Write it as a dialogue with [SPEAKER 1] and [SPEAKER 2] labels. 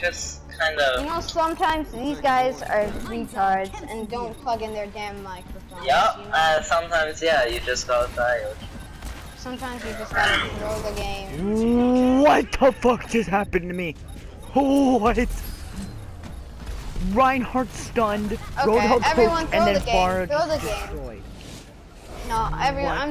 [SPEAKER 1] just kind of.
[SPEAKER 2] You know, sometimes these guys are retards and don't plug in their damn microphones.
[SPEAKER 1] Yeah,
[SPEAKER 2] you know?
[SPEAKER 1] uh, sometimes, yeah, you just gotta die.
[SPEAKER 2] Sometimes you just gotta throw the game.
[SPEAKER 3] What the fuck just happened to me? What? Reinhardt stunned,
[SPEAKER 2] Okay,
[SPEAKER 3] Roadhog
[SPEAKER 2] poked,
[SPEAKER 3] and
[SPEAKER 2] then
[SPEAKER 3] and
[SPEAKER 2] the
[SPEAKER 3] then
[SPEAKER 2] game. Throw the game.
[SPEAKER 3] destroyed.
[SPEAKER 2] No, everyone.
[SPEAKER 3] What?
[SPEAKER 2] I'm